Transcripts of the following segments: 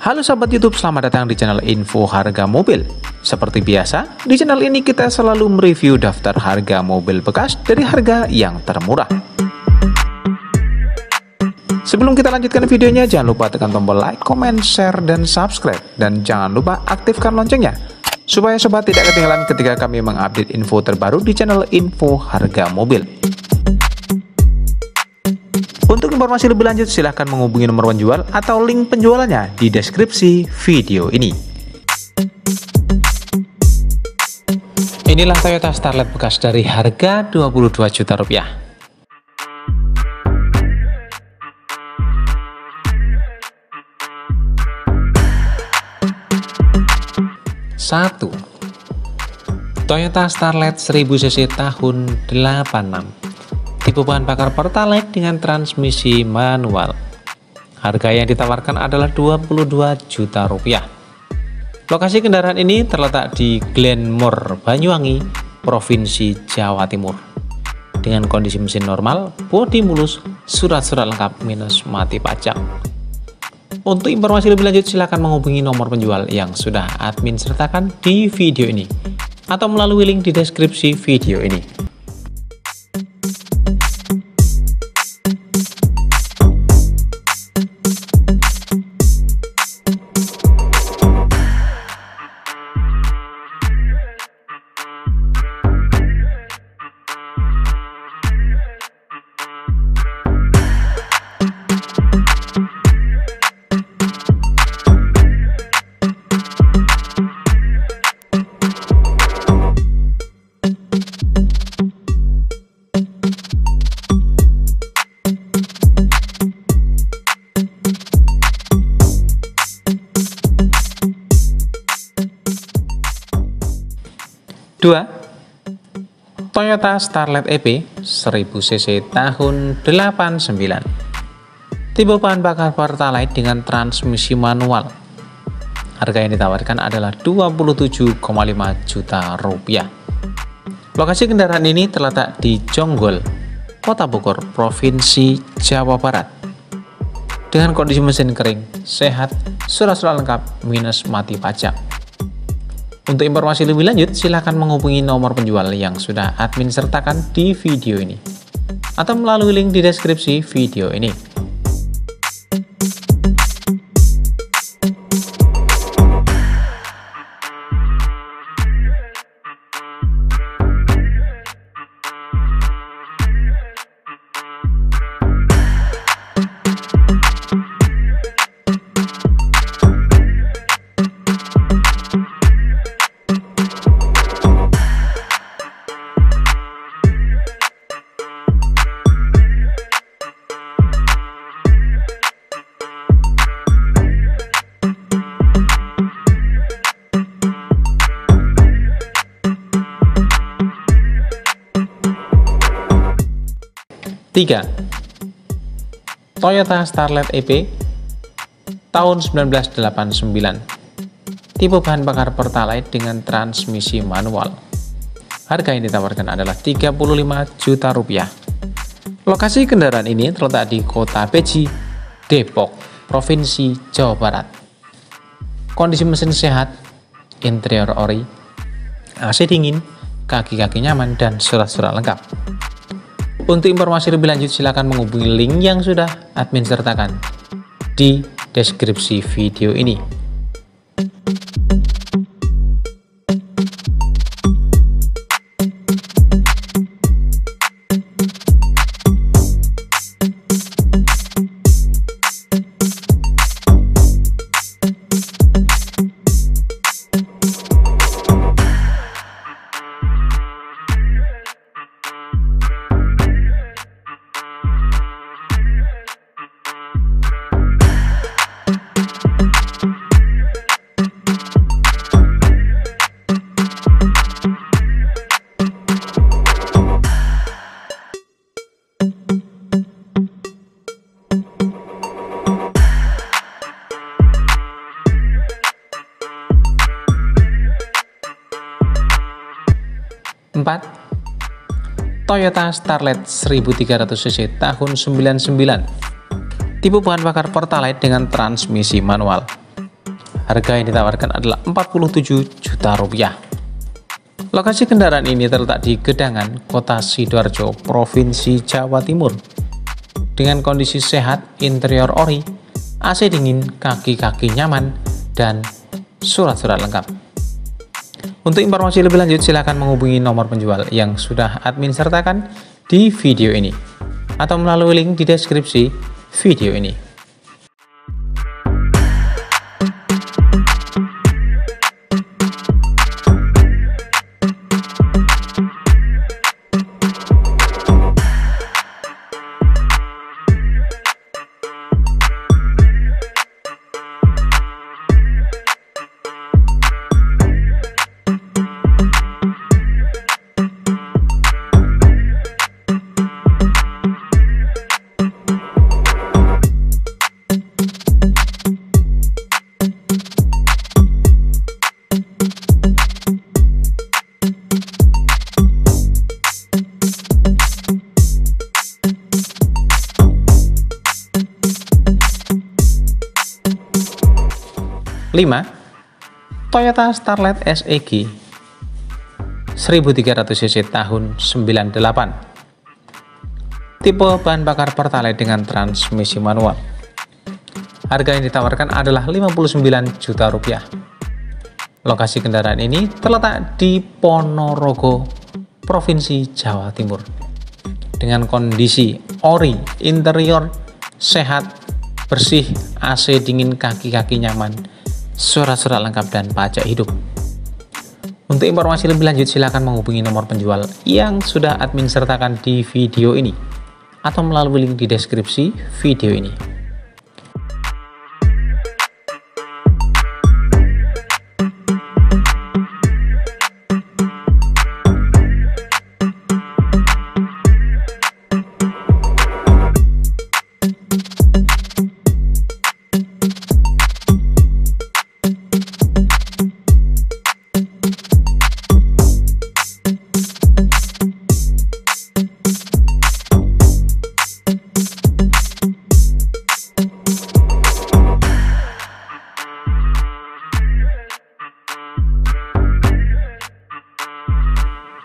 Halo sahabat YouTube, selamat datang di channel Info Harga Mobil. Seperti biasa, di channel ini kita selalu mereview daftar harga mobil bekas dari harga yang termurah. Sebelum kita lanjutkan videonya, jangan lupa tekan tombol like, comment, share, dan subscribe. Dan jangan lupa aktifkan loncengnya, supaya sobat tidak ketinggalan ketika kami mengupdate info terbaru di channel Info Harga Mobil. Informasi lebih lanjut silahkan menghubungi nomor penjual atau link penjualannya di deskripsi video ini. Inilah Toyota Starlet bekas dari harga 22 juta rupiah. Satu, Toyota Starlet 1000cc tahun 86 bahan bakar Pertalite dengan transmisi manual. Harga yang ditawarkan adalah 22 juta rupiah. Lokasi kendaraan ini terletak di Glenmore, Banyuwangi, Provinsi Jawa Timur. Dengan kondisi mesin normal, bodi mulus, surat-surat lengkap minus mati pajak. Untuk informasi lebih lanjut silakan menghubungi nomor penjual yang sudah admin sertakan di video ini atau melalui link di deskripsi video ini. 2. Toyota Starlet EP 1000cc tahun 89 Tipe bahan bakar Pertalite dengan transmisi manual Harga yang ditawarkan adalah 27,5 juta rupiah Lokasi kendaraan ini terletak di Jonggol, Kota Bogor, Provinsi Jawa Barat dengan kondisi mesin kering, sehat, surat-surat lengkap, minus mati pajak. Untuk informasi lebih lanjut, silahkan menghubungi nomor penjual yang sudah admin sertakan di video ini atau melalui link di deskripsi video ini. 3. Toyota Starlet EP tahun 1989 tipe bahan bakar Pertalite dengan transmisi manual. Harga yang ditawarkan adalah 35 juta rupiah. Lokasi kendaraan ini terletak di kota Beji, Depok, Provinsi Jawa Barat. Kondisi mesin sehat interior ori AC dingin kaki-kaki nyaman dan surat-surat lengkap untuk informasi lebih lanjut silakan menghubungi link yang sudah admin sertakan di deskripsi video ini. Toyota Starlet 1300cc tahun 99 tipe bahan bakar Pertalite dengan transmisi manual. Harga yang ditawarkan adalah 47 juta rupiah. Lokasi kendaraan ini terletak di Gedangan, Kota Sidoarjo, Provinsi Jawa Timur. Dengan kondisi sehat, interior ori, AC dingin, kaki-kaki nyaman, dan surat-surat lengkap. Untuk informasi lebih lanjut silakan menghubungi nomor penjual yang sudah admin sertakan di video ini atau melalui link di deskripsi video ini. 5. Toyota Starlet SEG 1300cc tahun 98 Tipe bahan bakar Pertalite dengan transmisi manual. Harga yang ditawarkan adalah 59 juta rupiah. Lokasi kendaraan ini terletak di Ponorogo, Provinsi Jawa Timur. Dengan kondisi ori, interior sehat, bersih, AC dingin, kaki-kaki nyaman, surat-surat lengkap dan pajak hidup. Untuk informasi lebih lanjut silakan menghubungi nomor penjual yang sudah admin sertakan di video ini atau melalui link di deskripsi video ini.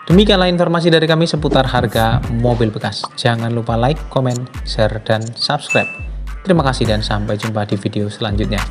Demikianlah informasi dari kami seputar harga mobil bekas. Jangan lupa like, comment, share, dan subscribe. Terima kasih dan sampai jumpa di video selanjutnya.